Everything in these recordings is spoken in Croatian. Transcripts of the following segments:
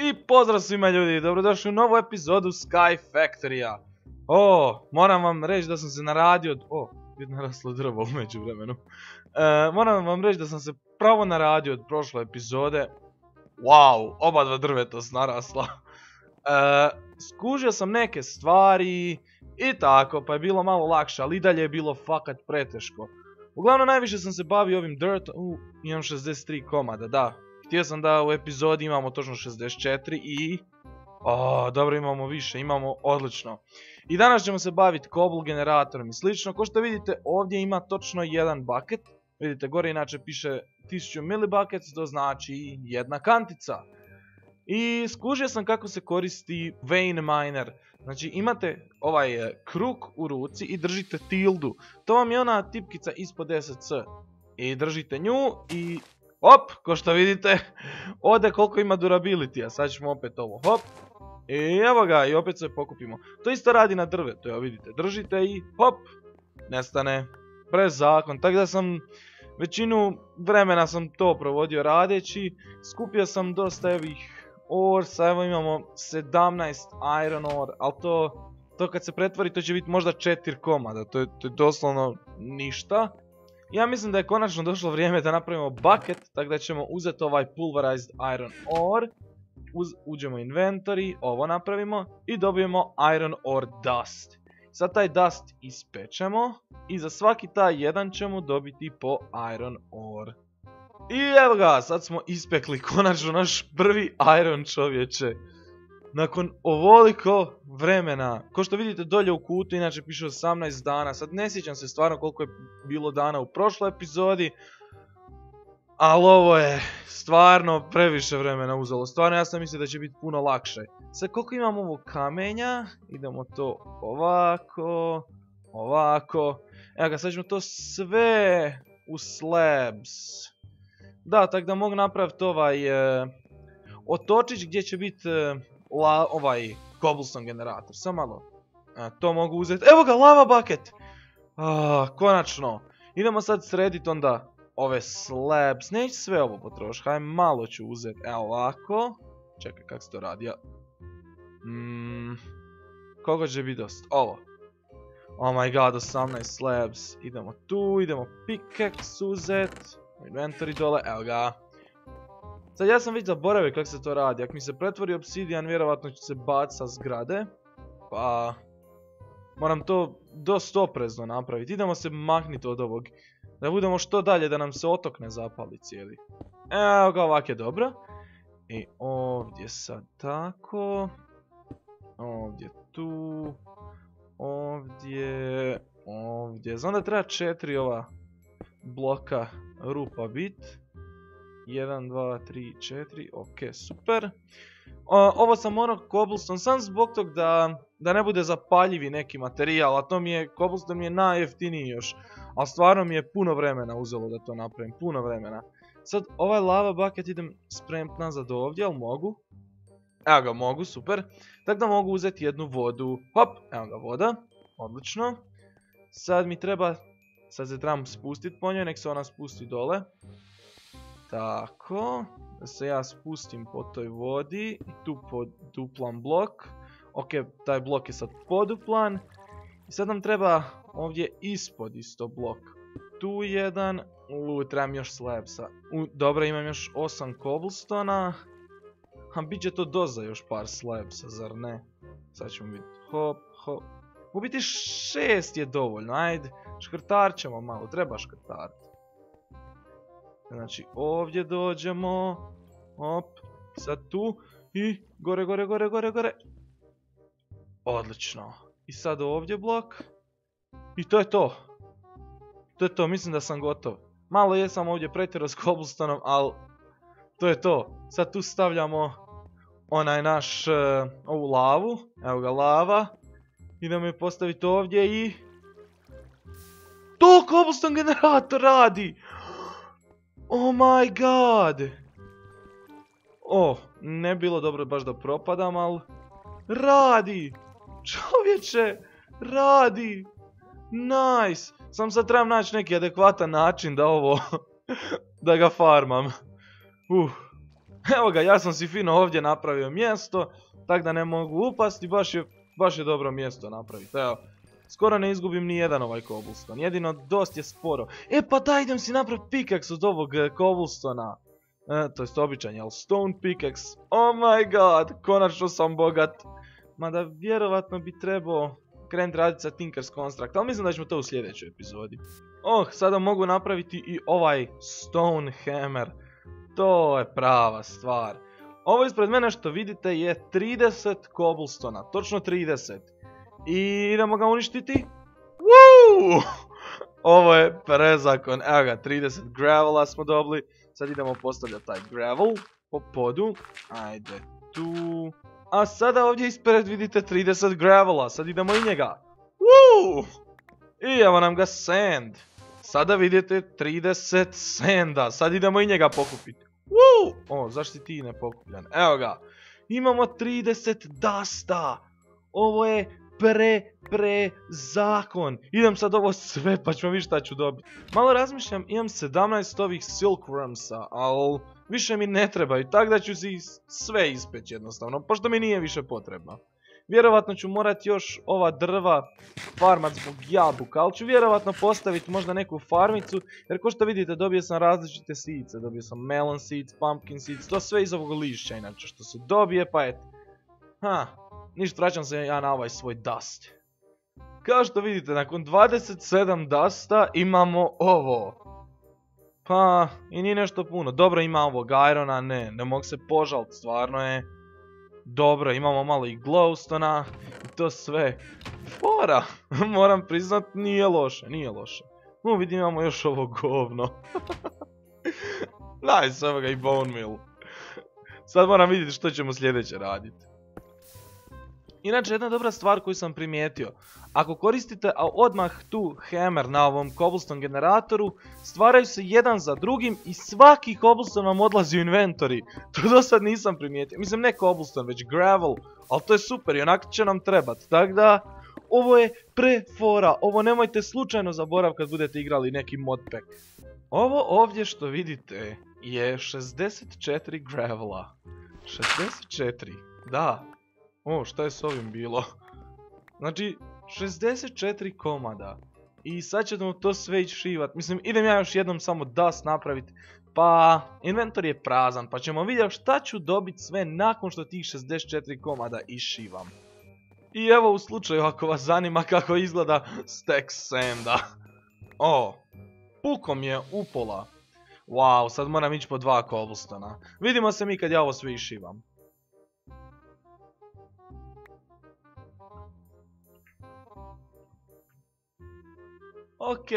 I pozdrav svima ljudi, dobrodošli u novu epizodu Sky Factory-a. O, moram vam reći da sam se naradio... O, vidim naraslo drvo umeđu vremenu. E, moram vam reći da sam se pravo naradio od prošle epizode. Wow, oba dva drveta su narasla. E, skužio sam neke stvari i tako, pa je bilo malo lakše, ali i dalje je bilo fakat preteško. Uglavnom najviše sam se bavio ovim dirt, u, imam 63 komada, da. Htio sam da u epizodi imamo točno 64 i... O, dobro imamo više, imamo odlično. I danas ćemo se baviti cobble generatorom i slično. Ko što vidite ovdje ima točno jedan bucket. Vidite gore inače piše 1000 millibuckets, to znači jedna kantica. I skužio sam kako se koristi vein miner. Znači imate ovaj e, kruk u ruci i držite tildu. To vam je ona tipkica ispod SC. I držite nju i hop, ko što vidite, ode koliko ima durability, a sad ćemo opet ovo, hop. I evo ga, i opet se pokupimo. To isto radi na drvetu, evo vidite, držite i hop, nestane. Prez zakon, tako da sam većinu vremena sam to provodio radeći. Skupio sam dosta ovih orsa, evo imamo 17 iron ore, ali to, to kad se pretvori to će biti možda 4 komada, to je, to je doslovno ništa. Ja mislim da je konačno došlo vrijeme da napravimo bucket, tako da ćemo uzeti ovaj pulverized iron ore, uđemo u inventory, ovo napravimo i dobijemo iron ore dust. Sad taj dust ispečemo i za svaki taj jedan ćemo dobiti po iron ore. I evo ga, sad smo ispekli konačno naš prvi iron čovječe. Nakon ovoliko vremena, ko što vidite dolje u kutu, inače piše 18 dana, sad ne sjećam se stvarno koliko je bilo dana u prošloj epizodi, ali ovo je stvarno previše vremena uzelo, stvarno ja sam mislio da će biti puno lakše. Sad koliko imamo ovo kamenja, idemo to ovako, ovako, evo ga sad ćemo to sve u slabs. Da, tako da mogu napraviti ovaj e, otočić gdje će biti e, ovaj cobblestone generator. Samo malo. E, to mogu uzeti. Evo ga, lava bucket! Konačno. Idemo sad srediti onda ove slabs. Neću sve ovo potrošiti, hajde malo ću uzeti. Evo ovako. Čekaj, kako se to radi? Ja... Mm, koga će biti dosta? Ovo. Oh my god, 18 slabs. Idemo tu, idemo pickaxe uzet. Inventory dole, evo ga. Sad ja sam već zaboravio kako se to radi. Ako mi se pretvori obsidian, vjerovatno će se baciti sa zgrade. Pa... Moram to dosta oprezno napraviti. Idemo se makniti od ovog. Da budemo što dalje, da nam se otok ne zapali cijeli. Evo ga, ovak je dobro. I ovdje sad tako. Ovdje tu. Ovdje. Ovdje. Znam da treba četiri ova bloka rupa bit. 1, 2, 3, 4, ok, super. ovo sam morao cobblestone sam zbog tog da, ne bude zapaljivi neki materijal, a to mi je, cobblestone mi je najjeftiniji još. A stvarno mi je puno vremena uzelo da to napravim, puno vremena. Sad ovaj lava bucket idem spremit nazad ovdje, ali mogu? Evo ga, mogu, super. Tako da mogu uzeti jednu vodu. Hop, evo ga voda, odlično. Sad mi treba Sad se trebam spustit po njoj, nek se ona spusti dole. Tako, da se ja spustim po toj vodi i tu poduplam blok. Ok, taj blok je sad poduplan. I sad nam treba ovdje ispod isto blok. Tu jedan, u, trebam još slabsa. dobro, imam još 8 cobblestona. A bit će to doza još par slabsa, zar ne? Sad ćemo vidjeti, hop, hop. U biti šest je dovoljno, ajde. Škrtar ćemo malo, treba škrtar. Znači ovdje dođemo. Op, sad tu. I gore, gore, gore, gore, gore. Odlično. I sad ovdje blok. I to je to. To je to, mislim da sam gotov. Malo jesam ovdje pretjerao s cobblestoneom, ali to je to. Sad tu stavljamo onaj naš, eh, ovu lavu. Evo ga lava. Idemo je postaviti ovdje i... To cobblestone generator radi! Oh my god! O, ne bilo dobro baš da propadam, ali... Radi! Čovječe! Radi! Nice! Sam sad trebam naći neki adekvatan način da ovo... da ga farmam. Uh. Evo ga, ja sam si fino ovdje napravio mjesto, tak da ne mogu upasti, baš je, baš je dobro mjesto napraviti. Evo, skoro ne izgubim ni jedan ovaj cobblestone, jedino dost je sporo. E pa da idem si napraviti pickaxe od ovog eh, cobblestona. E, to jest običan, jel? Stone pickaxe. Oh my god, konačno sam bogat. Mada vjerovatno bi trebao krenuti raditi sa Tinker's Construct, ali mislim da ćemo to u sljedećoj epizodi. Oh, sada mogu napraviti i ovaj Stone Hammer. To je prava stvar. Ovo ispred mene što vidite je 30 cobblestona, točno 30. I idemo ga uništiti. Woo! Ovo je prezakon, evo ga, 30 gravela smo dobili. Sad idemo postavljati taj gravel po podu. Ajde, tu. A sada ovdje ispred vidite 30 gravela, sad idemo i njega. Woo! I evo nam ga sand. Sada vidite 30 sanda, sad idemo i njega pokupiti. Woo! O, zašto ti ne pokupljan? Evo ga. Imamo 30 dasta. Ovo je pre, pre zakon. Idem sad ovo sve pa ćemo vidjeti šta ću dobiti. Malo razmišljam, imam 17 ovih silkwormsa, ali više mi ne trebaju, tako da ću si sve ispeći jednostavno, pošto mi nije više potrebno. Vjerovatno ću morat još ova drva farmat zbog jabuka, ali ću vjerovatno postaviti možda neku farmicu, jer ko što vidite dobio sam različite sice, dobio sam melon seeds, pumpkin seeds, to sve iz ovog lišća inače što se dobije, pa eto. Ha, ništa, vraćam se ja na ovaj svoj dust. Kao što vidite, nakon 27 dusta imamo ovo. Pa, i nije nešto puno. Dobro, ima ovog irona, ne, ne mogu se požalt, stvarno je dobro, imamo malo i glowstona i to sve. Fora, moram priznat, nije loše, nije loše. No, vidim imamo još ovo govno. nice, evo ga i bone meal. Sad moram vidjeti što ćemo sljedeće raditi. Inače, jedna dobra stvar koju sam primijetio. Ako koristite odmah tu hammer na ovom cobblestone generatoru, stvaraju se jedan za drugim i svaki cobblestone vam odlazi u inventory. To do sad nisam primijetio. Mislim, ne cobblestone, već gravel. Ali to je super i onak će nam trebat. Tako da, ovo je pre fora. Ovo nemojte slučajno zaborav kad budete igrali neki modpack. Ovo ovdje što vidite je 64 gravela. 64, da, o, šta je s ovim bilo? Znači, 64 komada. I sad ćemo to sve ići. Mislim, idem ja još jednom samo dust napraviti. Pa, inventor je prazan, pa ćemo vidjeti šta ću dobiti sve nakon što tih 64 komada išivam. I evo u slučaju ako vas zanima kako izgleda stack sanda. O, pukom je upola. Wow, sad moram ići po dva cobblestona. Vidimo se mi kad ja ovo sve išivam. Ok,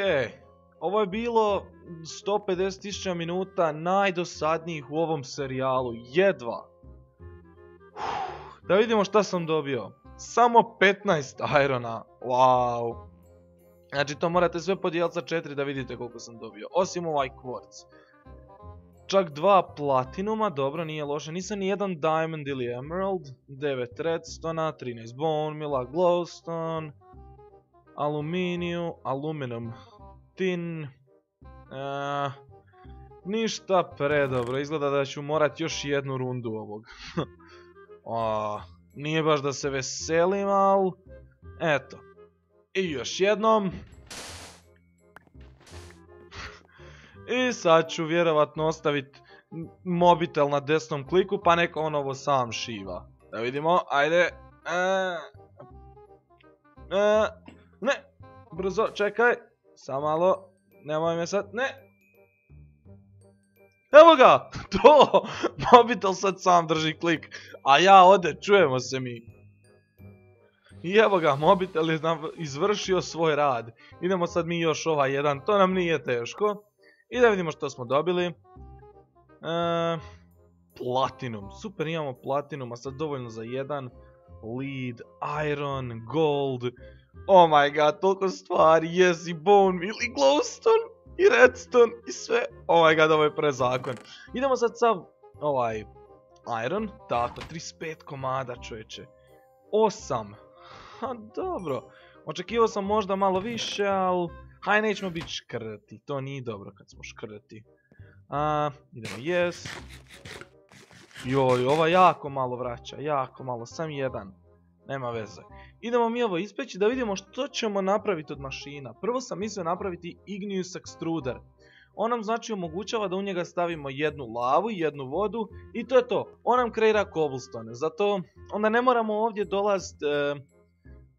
ovo je bilo 150.000 minuta najdosadnijih u ovom serijalu, jedva. Da vidimo šta sam dobio. Samo 15 irona, wow. Znači to morate sve podijeliti sa 4 da vidite koliko sam dobio, osim ovaj quartz. Čak dva platinuma, dobro nije loše, nisam ni jedan diamond ili emerald, 9 redstona, 13 bone mila, glowstone, aluminiju, aluminum, tin, e, ništa predobro, izgleda da ću morat još jednu rundu ovog. nije baš da se veselim, al eto. I još jednom. I sad ću vjerovatno ostaviti mobitel na desnom kliku pa neko on ovo sam šiva. Da vidimo, ajde. E, e, brzo, čekaj. Samo malo, nemoj me sad, ne. Evo ga, to, mobitel sad sam drži klik, a ja ode, čujemo se mi. I evo ga, mobitel je izvršio svoj rad. Idemo sad mi još ovaj jedan, to nam nije teško. I da vidimo što smo dobili. E, platinum, super imamo platinum, a sad dovoljno za jedan. Lead, iron, gold, Oh my god, toliko stvari, yes, i i glowstone, i redstone, i sve. Oh my god, ovo je prezakon. Idemo sad sav, ovaj, iron, dakle, 35 komada čovječe. 8. Ha, dobro. Očekivao sam možda malo više, ali... Haj, nećemo biti škrti, to nije dobro kad smo škrti. A, idemo yes. Joj, ova jako malo vraća, jako malo, sam jedan. Nema veze. Idemo mi ovo ispeći da vidimo što ćemo napraviti od mašina. Prvo sam mislio napraviti Igneous Extruder. On nam znači omogućava da u njega stavimo jednu lavu, jednu vodu i to je to. On nam kreira cobblestone. Zato onda ne moramo ovdje dolaziti e,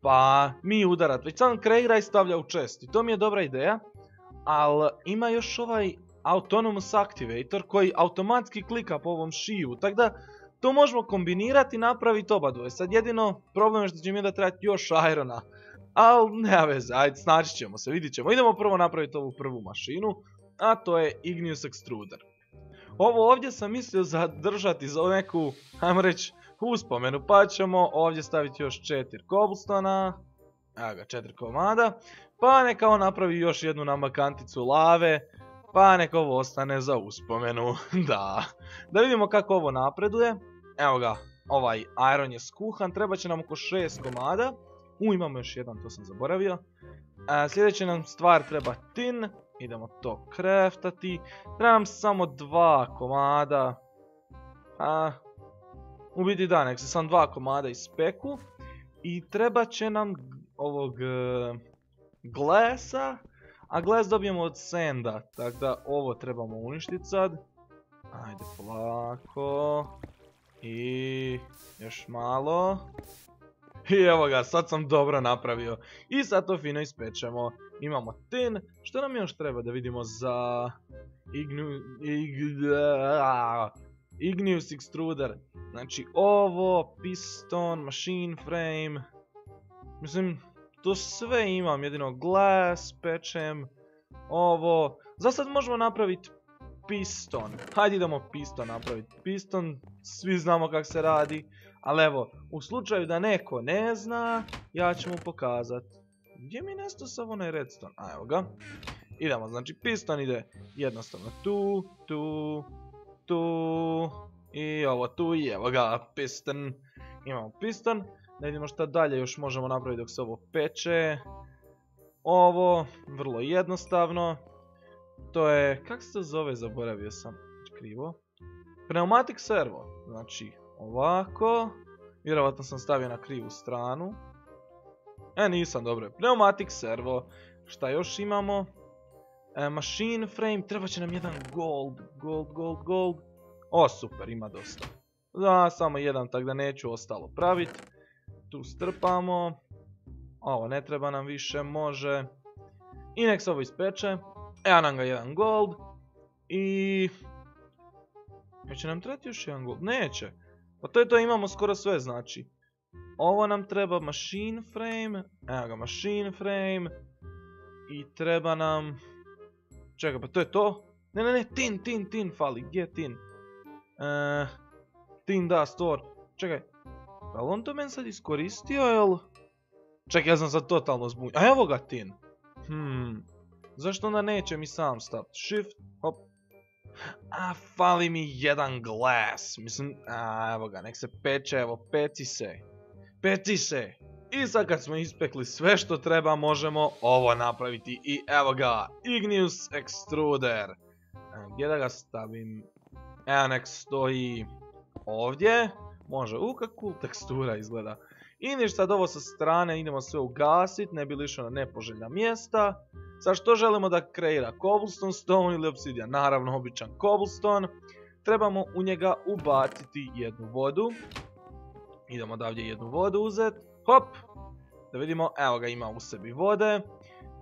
pa mi udarat. Već sam kreira i stavlja u čest. I to mi je dobra ideja. Ali ima još ovaj Autonomous Activator koji automatski klika po ovom šiju. Tako da to možemo kombinirati i napraviti oba dvoje. Sad jedino problem je što će mi da trebati još irona. Ali nema veze, ajde snaći ćemo se, vidit ćemo. Idemo prvo napraviti ovu prvu mašinu, a to je Igneous Extruder. Ovo ovdje sam mislio zadržati za neku, ajmo reći, uspomenu, pa ćemo ovdje staviti još četiri cobblestona, evo ga, četiri komada, pa neka on napravi još jednu namakanticu lave, pa neka ovo ostane za uspomenu, da. Da vidimo kako ovo napreduje. Evo ga, ovaj iron je skuhan, treba će nam oko 6 komada. U, imamo još jedan, to sam zaboravio. E, sljedeća nam stvar treba tin, idemo to craftati. Treba nam samo dva komada. U biti da, nek se sam dva komada ispeku. I treba će nam ovog uh, glasa, a glas dobijemo od senda, tako da ovo trebamo uništiti sad. Ajde polako. I još malo. I evo ga, sad sam dobro napravio. I sad to fino ispečemo. Imamo tin. Što nam još treba da vidimo za... Ignu... Igneous Extruder. Znači ovo, piston, machine frame. Mislim, to sve imam, jedino glass, pečem, ovo. Za sad možemo napraviti piston. Hajde idemo piston napraviti. Piston, svi znamo kako se radi. Ali evo, u slučaju da neko ne zna, ja ću mu pokazat. Gdje mi nesto sav onaj redstone? A evo ga. Idemo, znači piston ide jednostavno tu, tu, tu i ovo tu i evo ga piston. Imamo piston. Da vidimo šta dalje još možemo napraviti dok se ovo peče. Ovo, vrlo jednostavno. To je, kak se to zove, zaboravio sam, krivo. Pneumatic servo, znači ovako. Vjerovatno sam stavio na krivu stranu. E, nisam, dobro. Pneumatic servo. Šta još imamo? E, machine frame, treba će nam jedan gold, gold, gold, gold. O, super, ima dosta. Da, samo jedan, tako da neću ostalo praviti. Tu strpamo. Ovo ne treba nam više, može. I nek se ovo ispeče. Evo nam ga jedan gold. I... Neće nam trebati još jedan gold? Neće. Pa to je to, imamo skoro sve znači. Ovo nam treba machine frame. Evo ga, machine frame. I treba nam... Čekaj, pa to je to? Ne, ne, ne, tin, tin, tin fali. Gdje je tin? E, tin da, store. Čekaj. Pa on to meni sad iskoristio, jel? Čekaj, ja sam sad totalno zbunjen. A evo ga tin. Hmm. Zašto onda neće mi sam staviti? Shift, hop. A, fali mi jedan glass. Mislim, a, evo ga, nek se peče, evo, peci se. Peci se. I sad kad smo ispekli sve što treba, možemo ovo napraviti. I evo ga, Igneous Extruder. E, gdje da ga stavim? Evo nek stoji ovdje. Može, u kakvu tekstura izgleda. I ništa, ovo sa strane idemo sve ugasit, ne bi lišao na nepoželjna mjesta. Sad što želimo da kreira? Cobblestone, stone ili obsidian? Naravno, običan cobblestone. Trebamo u njega ubaciti jednu vodu. Idemo da ovdje jednu vodu uzet. Hop! Da vidimo, evo ga ima u sebi vode.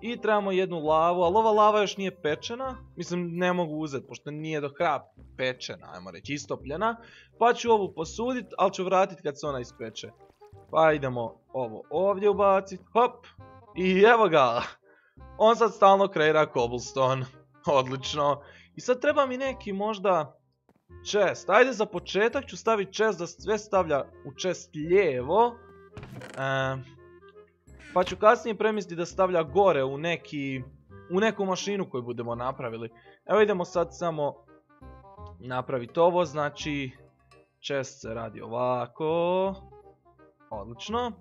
I trebamo jednu lavu, ali ova lava još nije pečena. Mislim, ne mogu uzeti, pošto nije do kraja pečena, ajmo reći, istopljena. Pa ću ovu posudit, ali ću vratiti kad se ona ispeče. Pa idemo ovo ovdje ubaciti, hop. I evo ga, on sad stalno kreira cobblestone. Odlično. I sad treba mi neki možda chest. Ajde za početak ću staviti chest da sve stavlja u chest lijevo. pa ću kasnije premisliti da stavlja gore u neki... U neku mašinu koju budemo napravili. Evo idemo sad samo napraviti ovo. Znači chest se radi ovako. Odlično.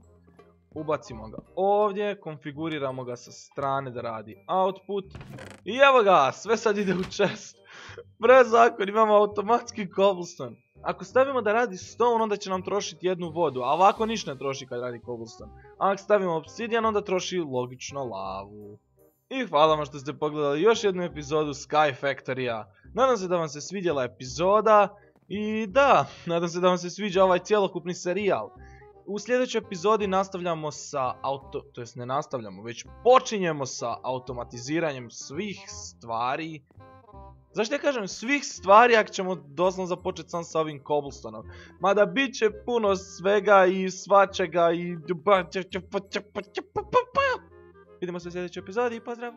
Ubacimo ga ovdje, konfiguriramo ga sa strane da radi output. I evo ga, sve sad ide u chest. Prezakon, imamo automatski cobblestone. Ako stavimo da radi stone, onda će nam trošiti jednu vodu, a ovako ništa ne troši kad radi cobblestone. A ako stavimo obsidian, onda troši logično lavu. I hvala vam što ste pogledali još jednu epizodu Sky Factory-a. Nadam se da vam se svidjela epizoda. I da, nadam se da vam se sviđa ovaj cjelokupni serijal. U sljedećoj epizodi nastavljamo sa auto... To jest ne nastavljamo, već počinjemo sa automatiziranjem svih stvari. Zašto ja kažem svih stvari ako ćemo doslovno započeti sam sa ovim cobblestoneom? Mada bit će puno svega i svačega i... Vidimo se u sljedećoj epizodi i pozdrav!